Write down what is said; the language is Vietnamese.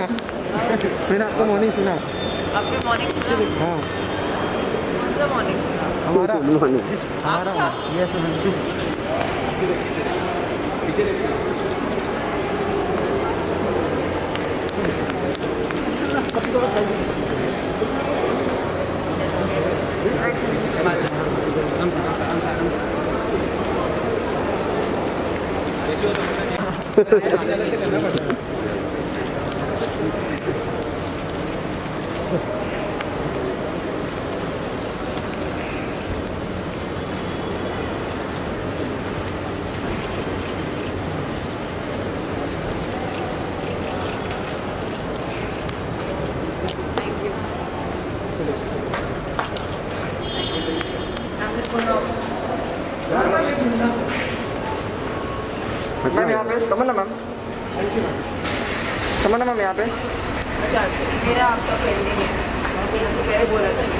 nào? Thế nào? Good morning thế nào? Uh, good morning thế nào? À. Good morning thế nào? Good morning. Good morning. Good morning. Yes, good Thank you. Ma'am. यहाँ पे ma'am ma'am यहाँ पे मेरा आपका पेंडिंग है। मैंने तो बोला था।